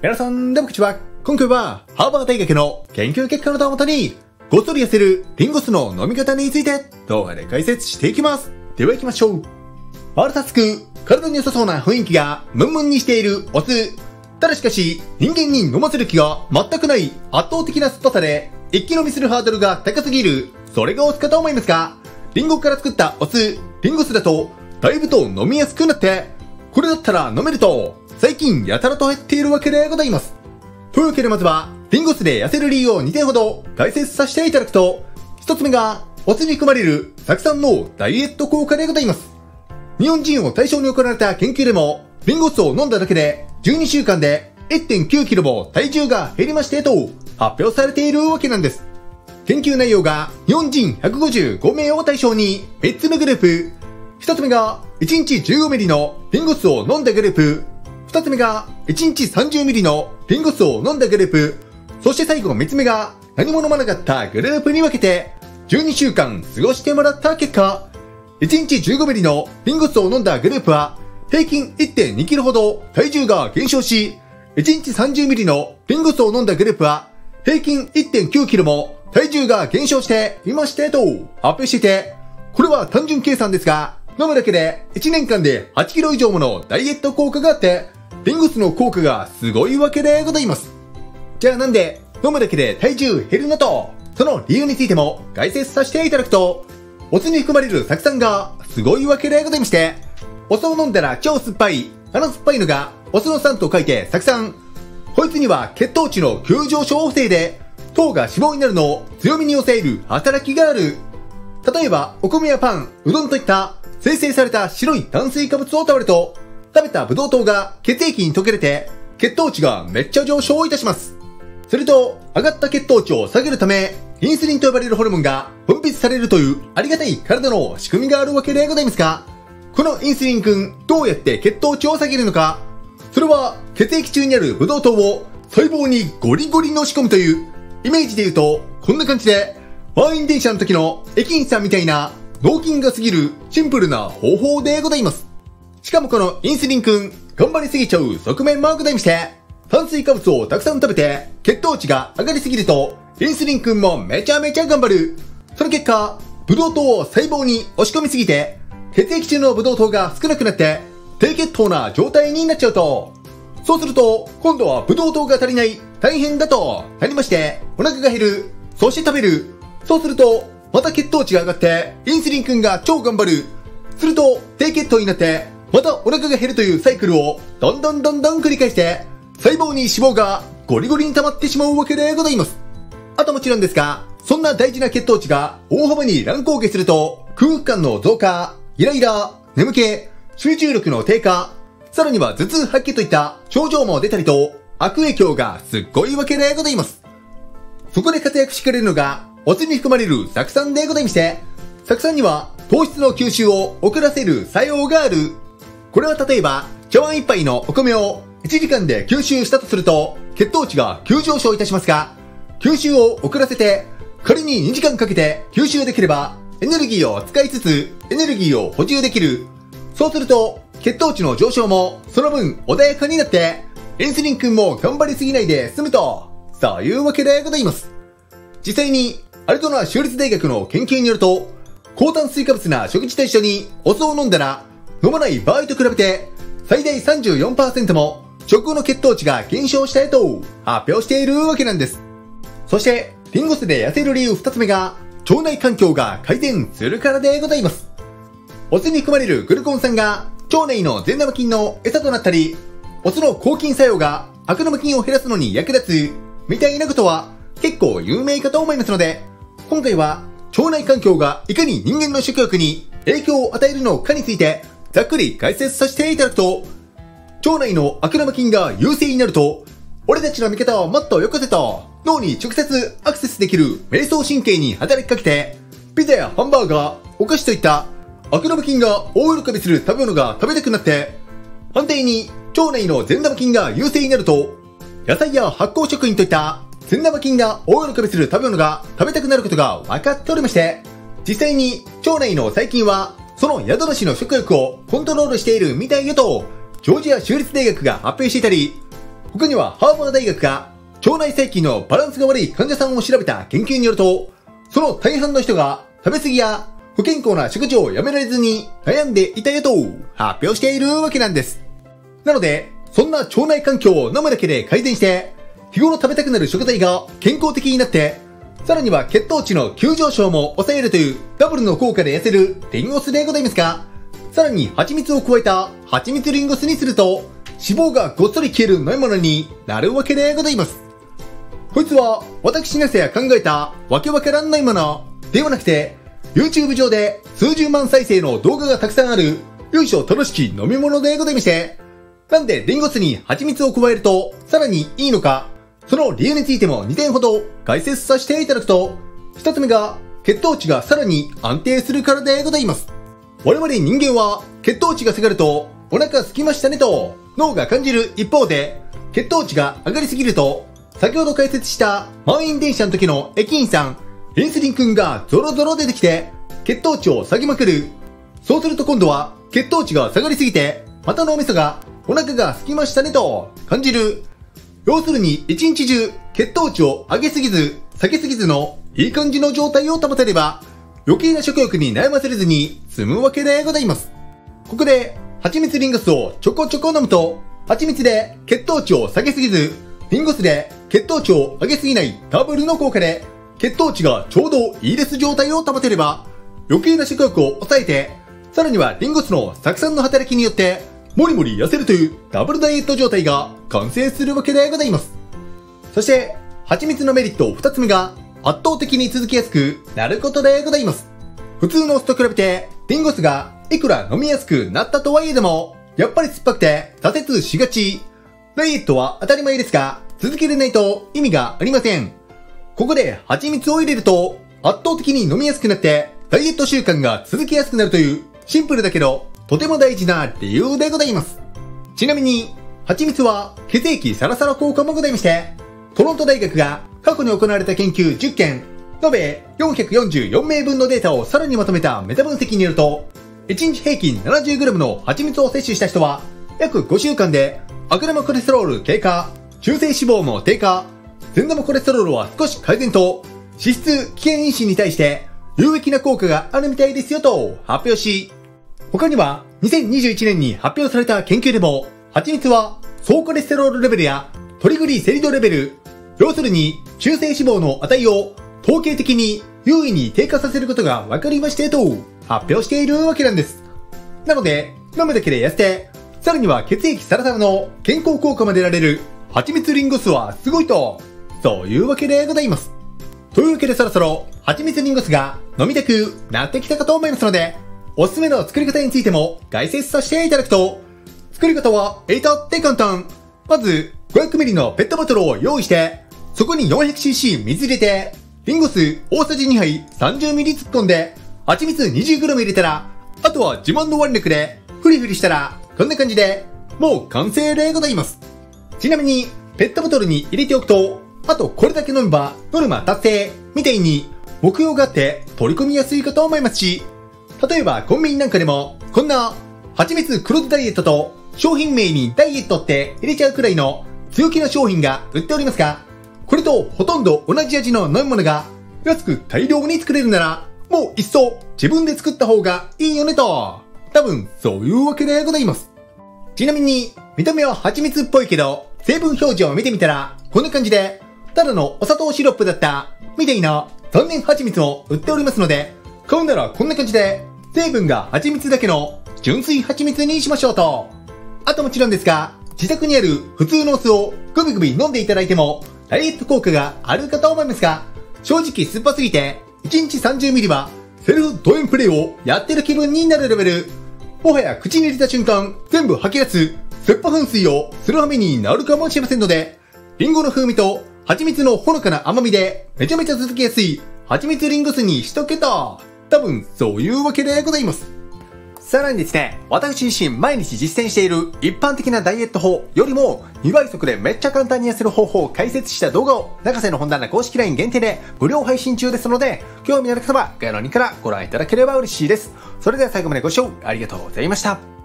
皆さん、どうもこんにちは。今回は、ハーバー大学の研究結果の動をもとに、ごっそり痩せるリンゴ酢の飲み方について動画で解説していきます。では行きましょう。悪さつく、体に良さそうな雰囲気がムンムンにしているお酢。ただしかし、人間に飲ませる気が全くない圧倒的な酸っぱさで、一気飲みするハードルが高すぎる、それがお酢かと思いますが、リンゴから作ったお酢、リンゴ酢だと、だいぶと飲みやすくなって、これだったら飲めると、最近やたらと減っているわけでございます。というわけでまずは、リンゴ酢で痩せる理由を2点ほど解説させていただくと、1つ目が、お酢に含まれる酢酸のダイエット効果でございます。日本人を対象に行われた研究でも、リンゴ酢を飲んだだけで、12週間で1.9キロも体重が減りましてと、発表されているわけなんです。研究内容が、日本人155名を対象に、3つ目グループ、1つ目が、1日 15ml のリンゴ酢を飲んだグループ、2つ目が、1日 30ml のリンゴ酢を飲んだグループ、そして最後3つ目が、何も飲まなかったグループに分けて、12週間過ごしてもらった結果、1日 15ml のリンゴ酢を飲んだグループは、平均 1.2kg ほど体重が減少し、1日 30ml のリンゴ酢を飲んだグループは、平均 1.9kg も体重が減少していましてと発表していて、これは単純計算ですが、飲むだけで1年間で 8kg 以上ものダイエット効果があって、リンゴ酢の効果がすごいわけでございます。じゃあなんで飲むだけで体重減るのと、その理由についても解説させていただくと、お酢に含まれる酢酸がすごいわけでございまして、お酢を飲んだら超酸っぱい、あの酸っぱいのがお酢の酸と書いて酢酸。こいつには血糖値の急上昇を防いで、糖が脂肪になるのを強みに抑える働きがある。例えば、お米やパン、うどんといった生成された白い炭水化物を食べると、食べたブドウ糖が血液に溶けれて、血糖値がめっちゃ上昇いたします。すると、上がった血糖値を下げるため、インスリンと呼ばれるホルモンが分泌されるというありがたい体の仕組みがあるわけでございますが、このインスリン君、どうやって血糖値を下げるのか、それは血液中にあるブドウ糖を細胞にゴリゴリに押し込むという、イメージで言うと、こんな感じで、満員電車の時の駅員さんみたいな、脳筋が過ぎるシンプルな方法でございます。しかもこのインスリン君、頑張りすぎちゃう側面もございまして、炭水化物をたくさん食べて、血糖値が上がりすぎると、インスリン君もめちゃめちゃ頑張る。その結果、ブドウ糖を細胞に押し込みすぎて、血液中のブドウ糖が少なくなって、低血糖な状態になっちゃうと、そうすると、今度はブドウ糖が足りない、大変だとなりまして、お腹が減る、そして食べる。そうすると、また血糖値が上がって、インスリン君が超頑張る。すると、低血糖になって、またお腹が減るというサイクルを、どんどんどんどん繰り返して、細胞に脂肪がゴリゴリに溜まってしまうわけでございます。あともちろんですが、そんな大事な血糖値が大幅に乱高下すると、空腹感の増加、イライラ、眠気、集中力の低下、さらには頭痛吐きといった症状も出たりと、悪影響がすっごいわけでございます。そこで活躍してくれるのが、お酢に含まれる酢酸でございまして、酢酸には糖質の吸収を遅らせる作用がある。これは例えば、茶碗一杯のお米を1時間で吸収したとすると、血糖値が急上昇いたしますが、吸収を遅らせて、仮に2時間かけて吸収できれば、エネルギーを使いつつ、エネルギーを補充できる。そうすると、血糖値の上昇も、その分穏やかになって、インスリン君も頑張りすぎないで済むと、そういうわけでございます。実際に、アリゾナ州立大学の研究によると、高炭水化物な食事と一緒にお酢を飲んだら、飲まない場合と比べて、最大34%も食後の血糖値が減少したいと発表しているわけなんです。そして、リンゴ酢で痩せる理由二つ目が、腸内環境が改善するからでございます。お酢に含まれるグルコン酸が腸内の善玉菌の餌となったり、お酢の抗菌作用が悪玉菌を減らすのに役立つ、みたいなことは結構有名かと思いますので、今回は腸内環境がいかに人間の食欲に影響を与えるのかについてざっくり解説させていただくと、腸内の悪玉菌が優勢になると、俺たちの味方をもっとよこせと、脳に直接アクセスできる瞑想神経に働きかけて、ピザやハンバーガー、お菓子といった悪玉菌が大喜びする食べ物が食べたくなって、反対に腸内の善玉菌が優勢になると、野菜や発酵食品といった善玉菌が大喜びする食べ物が食べたくなることが分かっておりまして、実際に腸内の細菌はその宿主の食欲をコントロールしているみたいよと、ジョージア州立大学が発表していたり、他にはハーバー大学が腸内細菌のバランスが悪い患者さんを調べた研究によると、その大半の人が食べ過ぎや不健康な食事をやめられずに悩んでいたよと発表しているわけなんです。なので、そんな腸内環境を飲むだけで改善して、日頃食べたくなる食材が健康的になって、さらには血糖値の急上昇も抑えるというダブルの効果で痩せるリンゴ酢でございますが、さらに蜂蜜を加えた蜂蜜リンゴ酢にすると、脂肪がごっそり消える飲み物になるわけでございます。こいつは私なせや考えたわけわからんないものではなくて、YouTube 上で数十万再生の動画がたくさんある、よいしょ楽しき飲み物でございまして、なんでリンゴ酢に蜂蜜を加えるとさらにいいのか、その理由についても2点ほど解説させていただくと、1つ目が血糖値がさらに安定するからでございます。我々人間は血糖値が下がるとお腹空きましたねと脳が感じる一方で血糖値が上がりすぎると先ほど解説した満員電車の時の駅員さん、インスリン君がゾロゾロ出てきて血糖値を下げまくる。そうすると今度は血糖値が下がりすぎてまた脳みそがお腹が空きましたねと感じる。要するに一日中血糖値を上げすぎず下げすぎずのいい感じの状態を保てれば余計な食欲に悩まされずに済むわけでございます。ここで、蜂蜜リンゴ酢をちょこちょこ飲むと、蜂蜜で血糖値を下げすぎず、リンゴ酢で血糖値を上げすぎないダブルの効果で、血糖値がちょうどいいです状態を保てれば、余計な食欲を抑えて、さらにはリンゴ酢の酢酸の働きによって、もりもり痩せるというダブルダイエット状態が完成するわけでございます。そして、蜂蜜のメリット2つ目が、圧倒的に続きやすくなることでございます。普通の酢と比べて、リンゴ酢がいくら飲みやすくなったとはいえでも、やっぱり酸っぱくて挫折しがち。ダイエットは当たり前ですが、続けれないと意味がありません。ここで蜂蜜を入れると、圧倒的に飲みやすくなって、ダイエット習慣が続きやすくなるという、シンプルだけど、とても大事な理由でございます。ちなみに、蜂蜜は血液サラサラ効果もございまして、トロント大学が過去に行われた研究10件、延べ444名分のデータをさらにまとめたメタ分析によると、1日平均 70g の蜂蜜を摂取した人は、約5週間で悪玉コレステロール低下、中性脂肪も低下、善玉コレステロールは少し改善と、脂質危険因子に対して有益な効果があるみたいですよと発表し、他には2021年に発表された研究でも、蜂蜜は総コレステロールレベルやトリグリセリドレベル、要するに中性脂肪の値を統計的に優位に低下させることが分かりましてと発表しているわけなんです。なので、飲むだけで痩せて、さらには血液サラサラの健康効果まで得られる蜂蜜リンゴ酢はすごいと、そういうわけでございます。というわけでそろそろ蜂蜜リンゴ酢が飲みたくなってきたかと思いますので、おすすめの作り方についても解説させていただくと、作り方は至って簡単。まず、500ml のペットボトルを用意して、そこに 400cc 水入れて、リンゴ酢大さじ2杯 30ml 突っ込んで、蜂蜜 20g 入れたら、あとは自慢の腕力で、フリフリしたら、こんな感じで、もう完成でございます。ちなみに、ペットボトルに入れておくと、あとこれだけ飲めば、ノルマ達成、みたいに、目標があって取り込みやすいかと思いますし、例えばコンビニなんかでも、こんな、蜂蜜クロスダイエットと、商品名にダイエットって入れちゃうくらいの強気な商品が売っておりますが、これとほとんど同じ味の飲み物が安く大量に作れるなら、もう一層自分で作った方がいいよねと。多分そういうわけでございます。ちなみに、見た目は蜂蜜っぽいけど、成分表示を見てみたら、こんな感じで、ただのお砂糖シロップだった、みたいな残念蜂蜜を売っておりますので、買うならこんな感じで、成分が蜂蜜だけの純粋蜂蜜にしましょうと。あともちろんですが、自宅にある普通のお酢をグビグビ飲んでいただいても、ダイエット効果があるかと思いますが、正直酸っぱすぎて、1日 30ml はセルフド M プレイをやってる気分になるレベル。もはや口に入れた瞬間、全部吐き出す、酸っぱ噴水をするはめになるかもしれませんので、リンゴの風味と蜂蜜のほのかな甘みで、めちゃめちゃ続きやすい、蜂蜜リンゴ酢にしとけと。多分、そういうわけでございます。さらにですね、私自身毎日実践している一般的なダイエット法よりも2倍速でめっちゃ簡単に痩せる方法を解説した動画を中瀬の本棚公式 LINE 限定で無料配信中ですので、興味のある方は概要欄からご覧いただければ嬉しいです。それでは最後までご視聴ありがとうございました。